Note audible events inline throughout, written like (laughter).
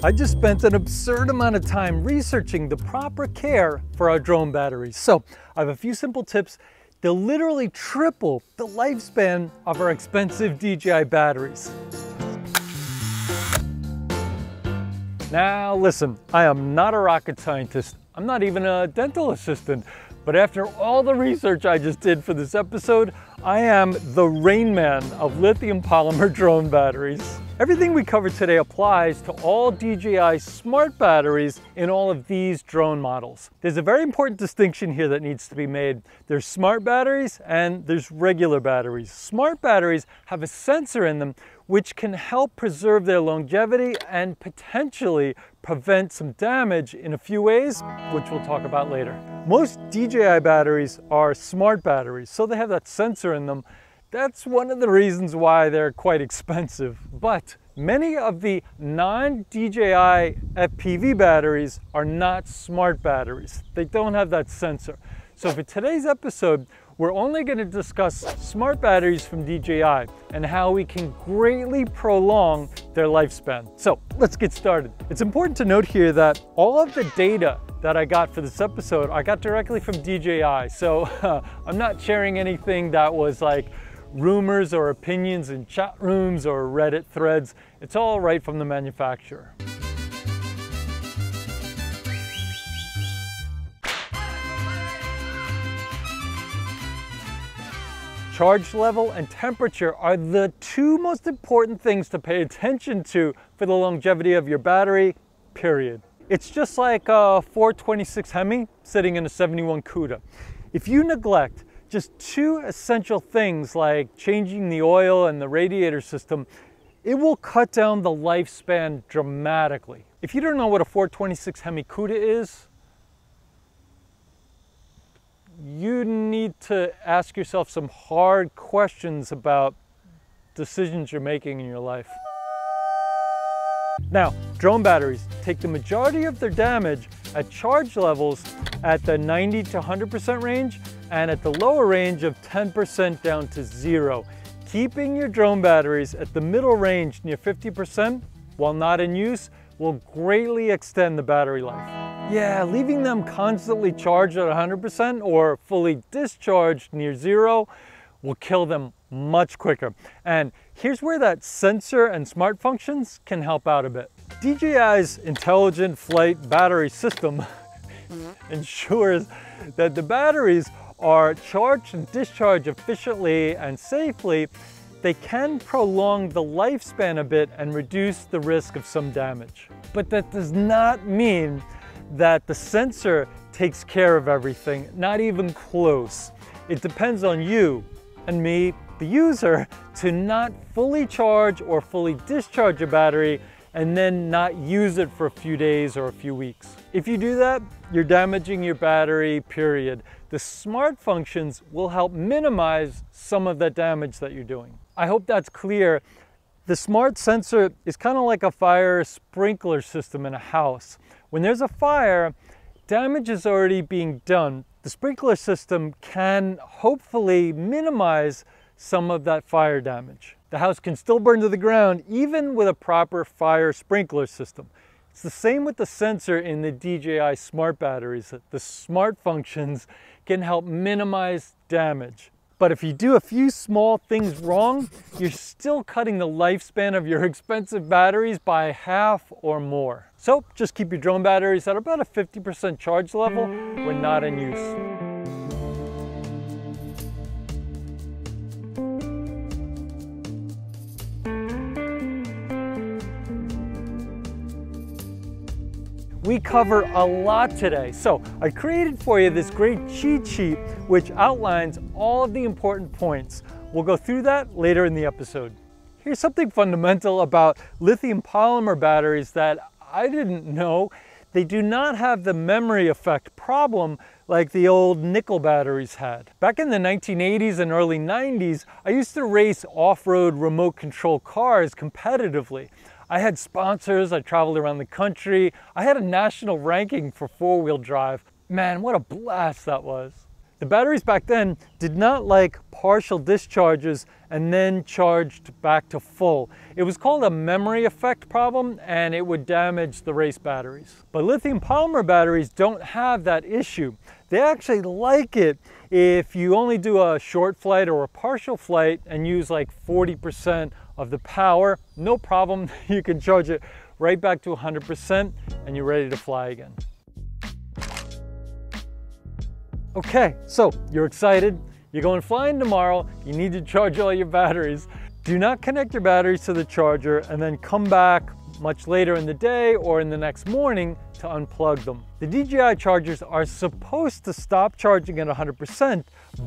I just spent an absurd amount of time researching the proper care for our drone batteries. So I have a few simple tips. They'll literally triple the lifespan of our expensive DJI batteries. Now listen, I am not a rocket scientist. I'm not even a dental assistant. But after all the research I just did for this episode, I am the Rain Man of lithium polymer (laughs) drone batteries. Everything we covered today applies to all DJI smart batteries in all of these drone models. There's a very important distinction here that needs to be made. There's smart batteries and there's regular batteries. Smart batteries have a sensor in them which can help preserve their longevity and potentially prevent some damage in a few ways, which we'll talk about later. Most DJI batteries are smart batteries, so they have that sensor in them that's one of the reasons why they're quite expensive. But many of the non-DJI FPV batteries are not smart batteries. They don't have that sensor. So for today's episode, we're only going to discuss smart batteries from DJI and how we can greatly prolong their lifespan. So let's get started. It's important to note here that all of the data that I got for this episode, I got directly from DJI. So uh, (laughs) I'm not sharing anything that was like rumors or opinions in chat rooms or Reddit threads. It's all right from the manufacturer. Charge level and temperature are the two most important things to pay attention to for the longevity of your battery, period. It's just like uh, a 426 Hemi sitting in a 71 CUDA. If you neglect just two essential things like changing the oil and the radiator system, it will cut down the lifespan dramatically. If you don't know what a 426 Hemi CUDA is, you need to ask yourself some hard questions about decisions you're making in your life. Now, drone batteries take the majority of their damage at charge levels at the 90 to 100% range and at the lower range of 10% down to zero. Keeping your drone batteries at the middle range near 50% while not in use will greatly extend the battery life. Yeah, leaving them constantly charged at 100% or fully discharged near zero will kill them much quicker. And here's where that sensor and smart functions can help out a bit. DJI's intelligent flight battery system (laughs) ensures that the batteries are charged and discharged efficiently and safely, they can prolong the lifespan a bit and reduce the risk of some damage. But that does not mean that the sensor takes care of everything, not even close. It depends on you and me, the user, to not fully charge or fully discharge your battery and then not use it for a few days or a few weeks. If you do that, you're damaging your battery, period. The smart functions will help minimize some of the damage that you're doing. I hope that's clear. The smart sensor is kind of like a fire sprinkler system in a house. When there's a fire, damage is already being done. The sprinkler system can hopefully minimize some of that fire damage. The house can still burn to the ground even with a proper fire sprinkler system. It's the same with the sensor in the DJI smart batteries. The smart functions can help minimize damage. But if you do a few small things wrong, you're still cutting the lifespan of your (laughs) expensive batteries by half or more. So just keep your drone batteries at about a 50% charge level when not in use. We cover a lot today. So I created for you this great cheat sheet which outlines all of the important points. We'll go through that later in the episode. Here's something fundamental about lithium polymer batteries that I didn't know. They do not have the memory effect problem like the old nickel batteries had. Back in the 1980s and early 90s, I used to race off-road remote control cars competitively. I had sponsors, I traveled around the country. I had a national ranking for four-wheel drive. Man, what a blast that was. The batteries back then did not like partial discharges and then charged back to full. It was called a memory effect problem and it would damage the race batteries. But lithium polymer batteries don't have that issue. They actually like it if you only do a short flight or a partial flight and use like 40% of the power, no problem. (laughs) You can charge it right back to 100% and you're ready to fly again. Okay, so you're excited. You're going flying tomorrow. You need to charge all your batteries. Do not connect your batteries to the charger and then come back much later in the day or in the next morning to unplug them. The DJI chargers are supposed to stop charging at 100%,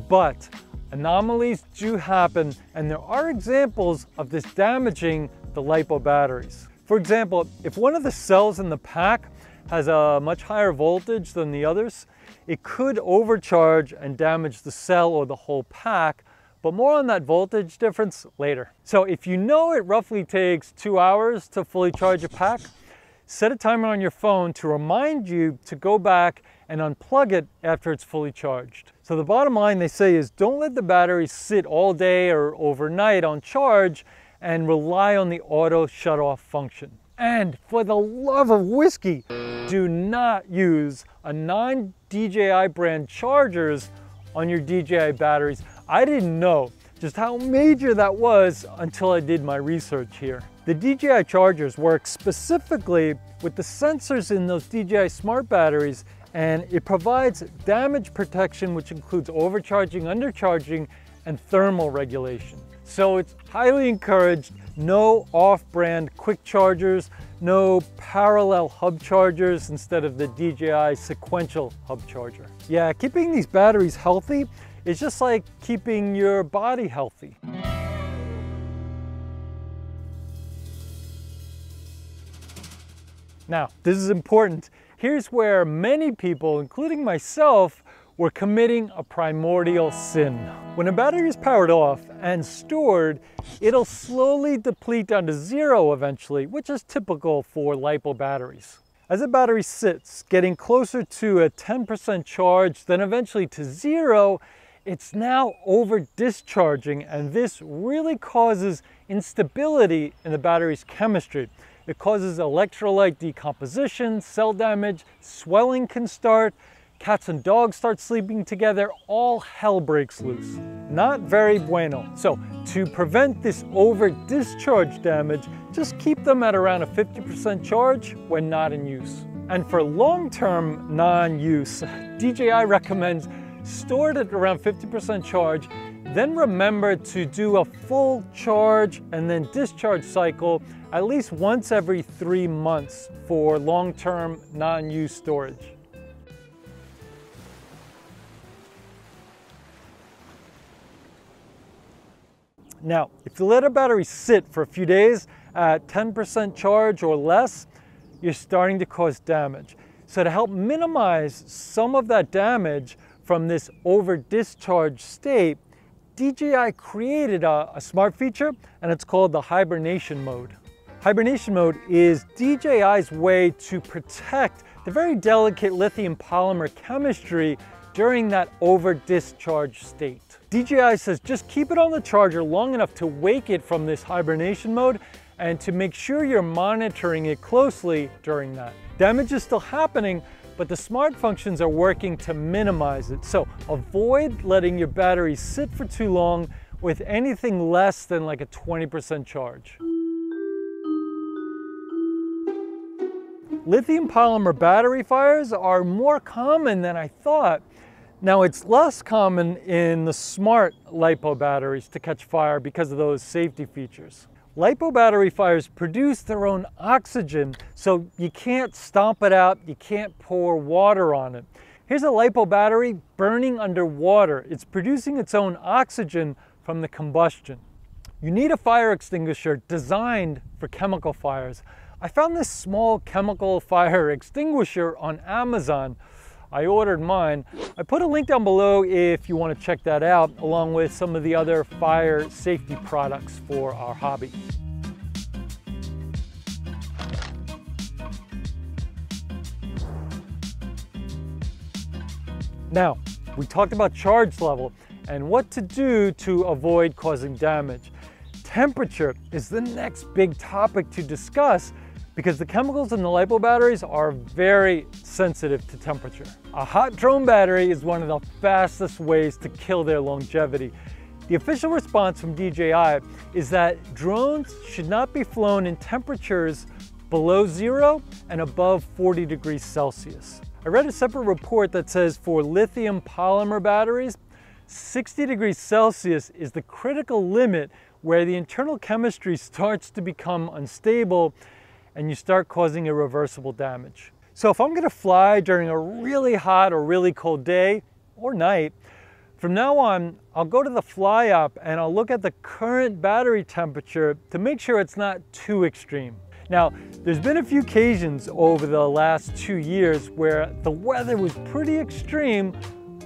but anomalies do happen and there are examples of this damaging the LiPo batteries. For example, if one of the cells in the pack has a much higher voltage than the others, it could overcharge and damage the cell or the whole pack, but more on that voltage difference later. So if you know it roughly takes two hours to fully charge a pack, set a timer on your phone to remind you to go back and unplug it after it's fully charged. So the bottom line they say is don't let the battery sit all day or overnight on charge and rely on the auto shut off function. And for the love of whiskey, do not use a non-DJI brand chargers on your DJI batteries. I didn't know just how major that was until I did my research here. The DJI chargers work specifically with the sensors in those DJI smart batteries and it provides damage protection which includes overcharging, undercharging, and thermal regulation. So it's highly encouraged, no off-brand quick chargers, no parallel hub chargers instead of the DJI sequential hub charger. Yeah, keeping these batteries healthy is just like keeping your body healthy. Now, this is important. Here's where many people, including myself, we're committing a primordial sin. When a battery is powered off and stored, it'll slowly deplete down to zero eventually, which is typical for LiPo batteries. As a battery sits, getting closer to a 10% charge, then eventually to zero, it's now over discharging and this really causes instability in the battery's chemistry. It causes electrolyte decomposition, cell damage, swelling can start, cats and dogs start sleeping together, all hell breaks loose. Not very bueno. So to prevent this over discharge damage, just keep them at around a 50% charge when not in use. And for long-term non-use, (laughs) DJI recommends store it at around 50% charge, then remember to do a full charge and then discharge cycle at least once every three months for long-term non-use storage. Now, if you let a battery sit for a few days at 10% charge or less, you're starting to cause damage. So to help minimize some of that damage from this over discharge state, DJI created a, a, smart feature and it's called the hibernation mode. Hibernation mode is DJI's way to protect the very delicate lithium polymer chemistry during that over discharge state. DJI says just keep it on the charger long enough to wake it from this hibernation mode and to make sure you're monitoring it closely during that. Damage is still happening, but the smart functions are working to minimize it. So avoid letting your battery sit for too long with anything less than like a 20% charge. Lithium polymer battery fires are more common than I thought, now it's less common in the smart LiPo batteries to catch fire because of those safety features. LiPo battery fires produce their own oxygen, so you can't stomp it out, you can't pour water on it. Here's a LiPo battery burning underwater. It's producing its own oxygen from the combustion. You need a fire extinguisher designed for chemical fires. I found this small chemical fire (laughs) extinguisher on Amazon I ordered mine. I put a link down below if you want to check that out, along with some of the other fire safety products for our hobby. Now, We talked about charge level and what to do to avoid causing damage. Temperature is the next big topic to discuss because the chemicals in the LiPo batteries are very sensitive to temperature. A hot drone battery is one of the fastest ways to kill their longevity. The official response from DJI is that drones should not be flown in temperatures below zero and above 40 degrees Celsius. I read a separate report that says for lithium polymer batteries, 60 degrees Celsius is the critical limit where the internal chemistry starts to become unstable and you start causing irreversible damage. So if I'm gonna fly during a really hot or really cold day or night, from now on, I'll go to the Fly app and I'll look at the current battery temperature to make sure it's not too extreme. Now, there's been a few occasions over the last two years where the weather was pretty extreme,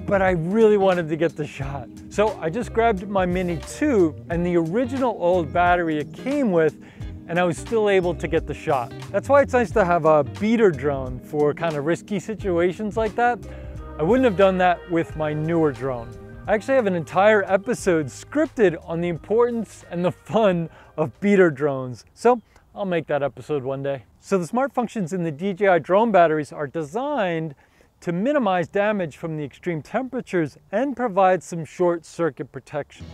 but I really wanted to get the shot. So I just grabbed my Mini 2 and the original old battery it came with and I was still able to get the shot. That's why it's nice to have a beater drone for kind of risky situations like that. I wouldn't have done that with my newer drone. I actually have an entire episode scripted on the importance and the fun of beater drones. So I'll make that episode one day. So the smart functions in the DJI drone batteries are designed to minimize damage from the extreme temperatures and provide some short circuit protection.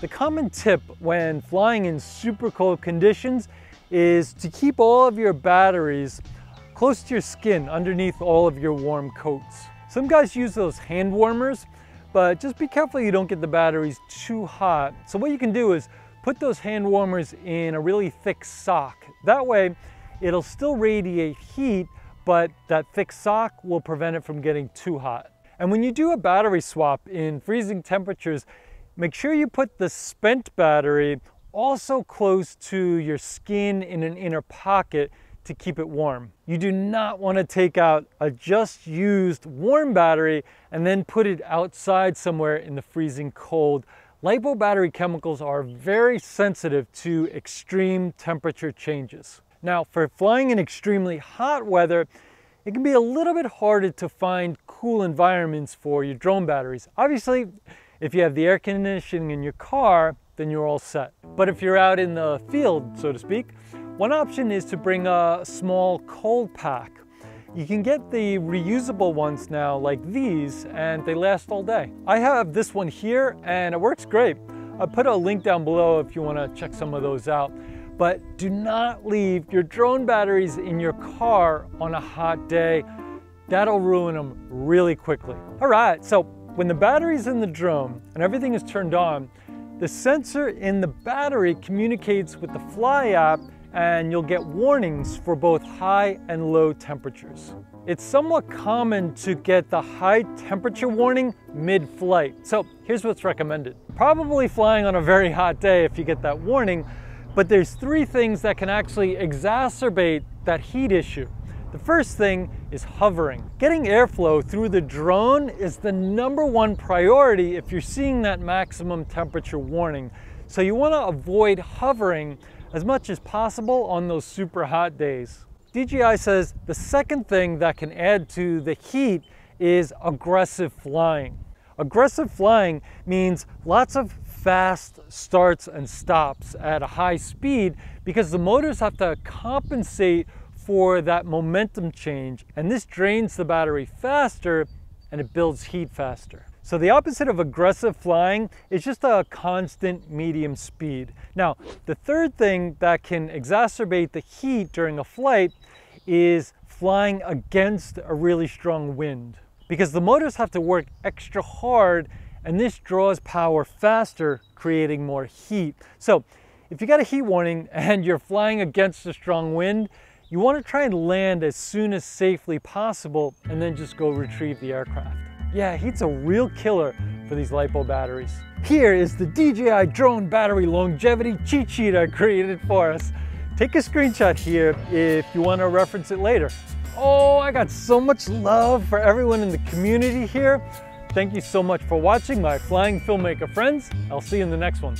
The common tip when flying in super cold conditions is to keep all of your batteries close to your skin underneath all of your warm coats. Some guys use those hand warmers, but just be careful you don't get the batteries too hot. So what you can do is put those hand warmers in a really thick sock. That way it'll still radiate heat, but that thick sock will prevent it from getting too hot. And when you do a battery swap in freezing temperatures, Make sure you put the spent battery also close to your skin in an inner pocket to keep it warm. You do not want to take out a just used warm battery and then put it outside somewhere in the freezing cold. LiPo battery chemicals are very sensitive to extreme temperature changes. Now, for flying in extremely hot weather, it can be a little bit harder to find cool environments for your drone batteries. Obviously, if you have the air conditioning in your car, then you're all set. But if you're out in the field, so to speak, one option is to bring a small cold pack. You can get the reusable ones now like these and they last all day. I have this one here and it works great. I'll put a link down below if you want to check some of those out. But do not leave your drone batteries in your car on a hot day. That'll ruin them really quickly. All right, so when the battery's in the drone and everything is turned on, the sensor in the battery communicates with the Fly app and you'll get warnings for both high and low temperatures. It's somewhat common to get the high temperature warning mid-flight. So here's what's recommended. Probably flying on a very hot day if you get that warning, but there's three things that can actually exacerbate that heat issue. The first thing is hovering. Getting airflow through the drone is the number one priority if you're seeing that maximum temperature warning. So you wanna avoid hovering as much as possible on those super hot days. DJI says the second thing that can add to the heat is aggressive flying. Aggressive flying means lots of fast starts and stops at a high speed because the motors have to compensate for that momentum change and this drains the battery faster and it builds heat faster. So the opposite of aggressive flying is just a constant medium speed. Now, the third thing that can exacerbate the heat during a flight is flying against a really strong wind because the motors have to work extra hard and this draws power faster, creating more heat. So if you got a heat warning (laughs) and you're flying against a strong wind, you want to try and land as soon as safely possible and then just go retrieve the aircraft. Yeah, heat's a real killer for these LiPo batteries. Here is the DJI drone battery longevity cheat sheet I created for us. Take a screenshot here if you want to reference it later. Oh, I got so much love for everyone in the community here. Thank you so much for watching my flying filmmaker friends. I'll see you in the next one.